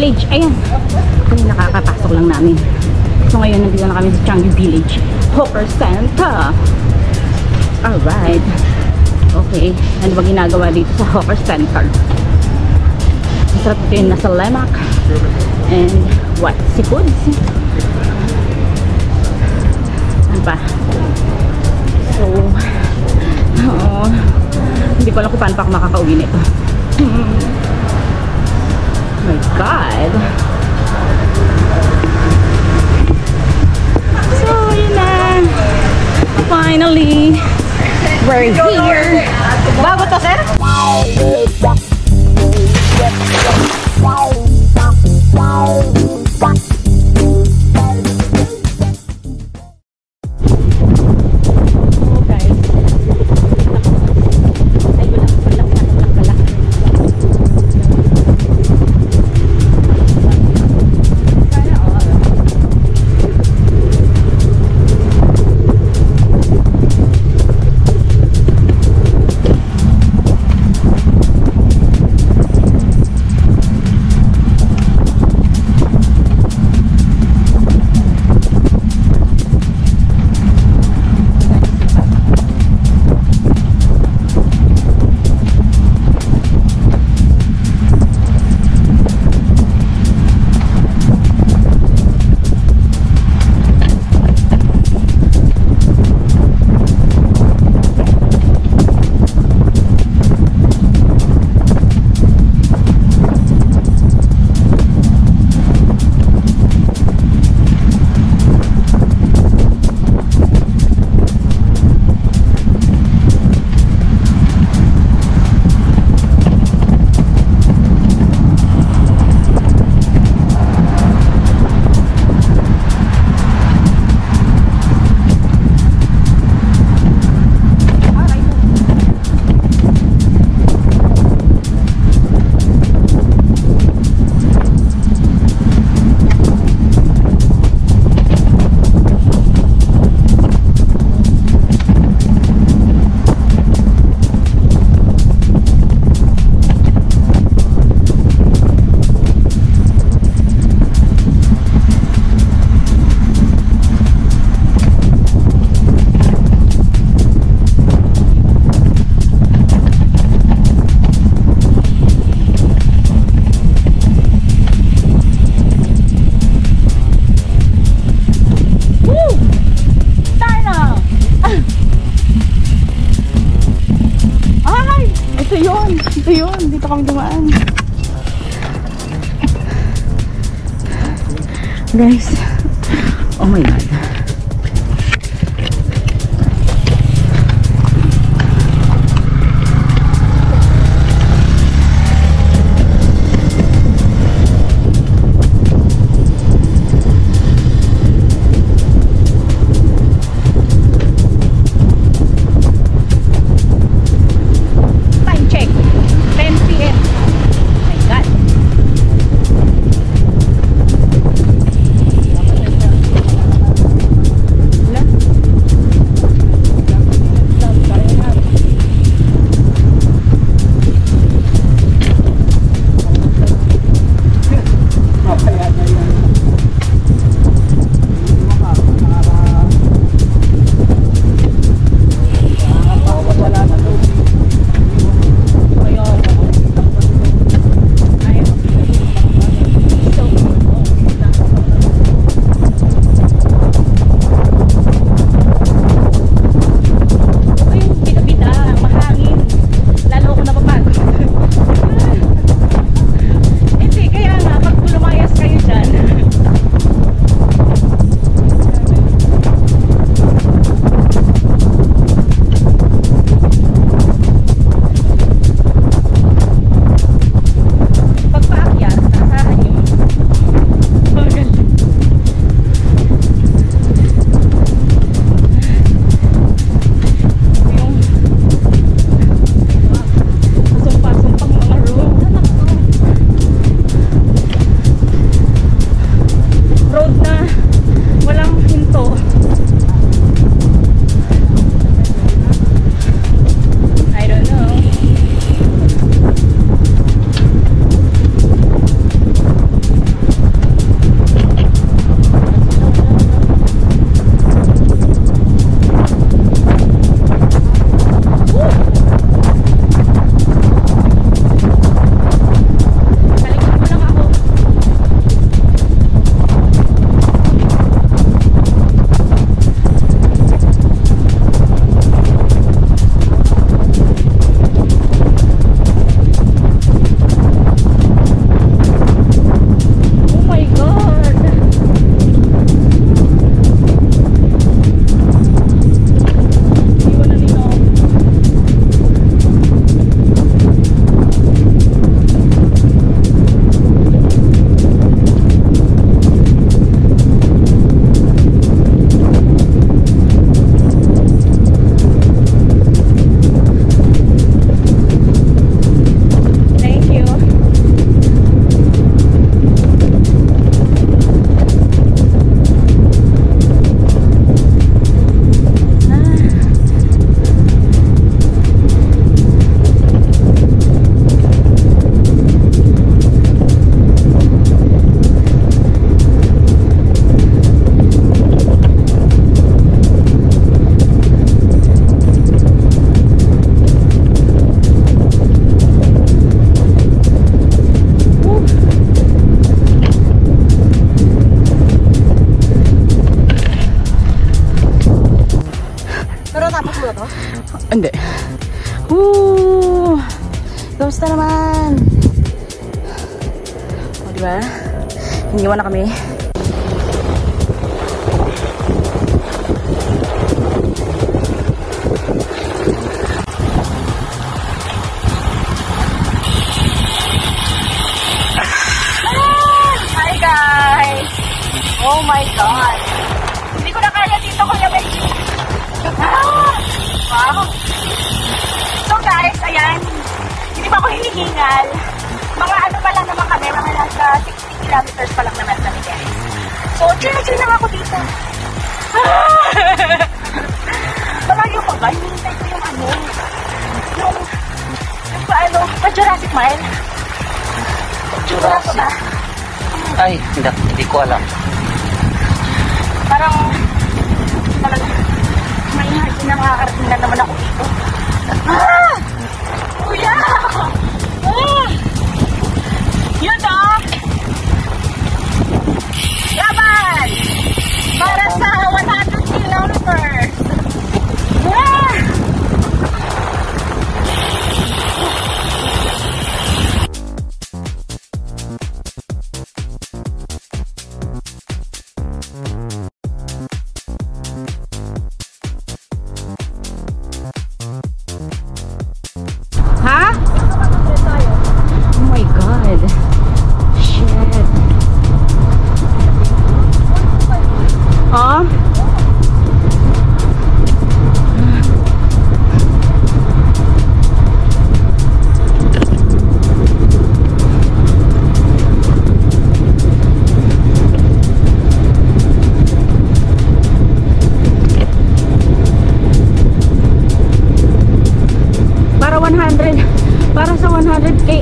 Village. Ayan. Kasi nakakapasok lang namin. So ngayon, nandito na kami sa Changi Village. Hawker Center. Alright. Okay. Ano ba ginagawa dito sa Hawker Center? Masarap ito yung nasa Lemak. And what? Seafoods? Ano pa? So, oo. Hindi ko alam kung paano pa ako makakauwi nito. my God. So, yun na. Finally, we're here. Kami dumaan. Guys. Hindi. Woo! Kamusta naman? O, diba? Hiniwan na kami. Hi guys! Oh my God! Hindi ko na kaya dito, Kuya Becky. Ah! Wow! Ayan. Hindi pa ako hinihingal. Mga ano pa lang naman kami, mga nasa 60 kilometers pa lang naman kami guys. So, chill na chill lang ako dito. Malayo pa ba? Hinihintay ko yung ano. Yung, yung pa ano, pa Jurassic Mile. Ba? Ay, hindi, hindi ko alam. Parang, parang, may hindi na makakarating na naman ako dito. Ah! Kuya! Ah! Yun na! Laban! Para sa 100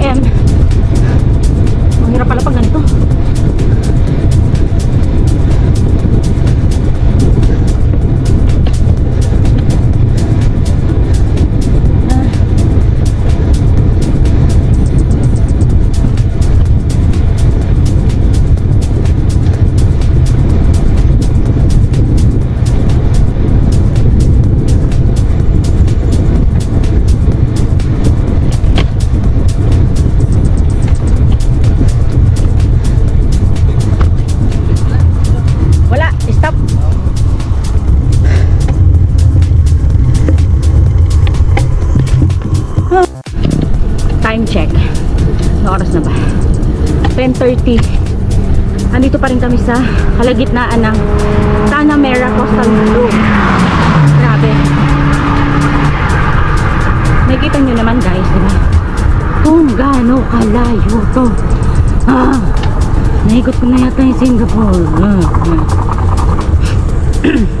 a.m. Andito pa rin kami sa kalagitnaan ng Tanamera Coastal Road. Grabe. Nakikita nyo naman guys, di ba? Kung gaano kalayo to. Ah, naikot ko na yata yung Singapore. Ah, ah.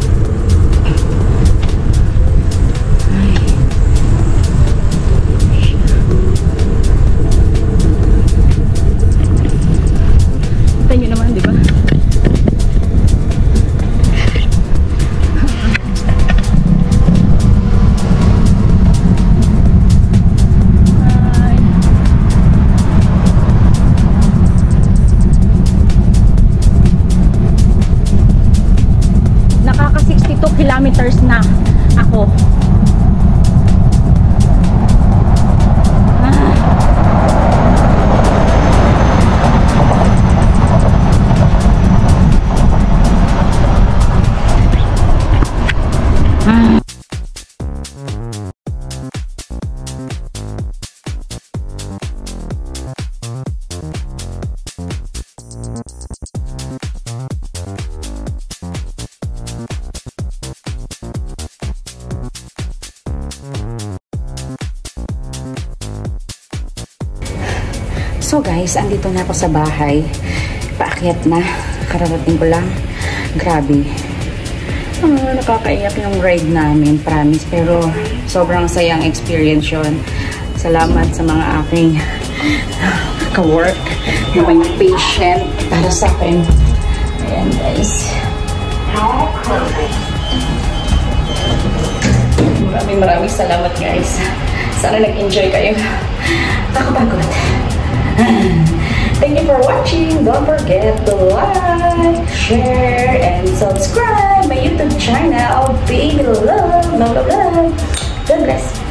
So guys, andito na ako sa bahay. Paakyat na. Kararating ko lang. Grabe. Ah, nakakaiyak yung ride namin, promise. Pero sobrang sayang experience yun. Salamat sa mga aking ka-work na may patient para sa akin. Ayan guys. Maraming maraming salamat guys. Sana nag-enjoy kayo. Nakapagod. Thank you for watching. Don't forget to like, share, and subscribe my YouTube channel. Love, Love, Love, Love. God bless.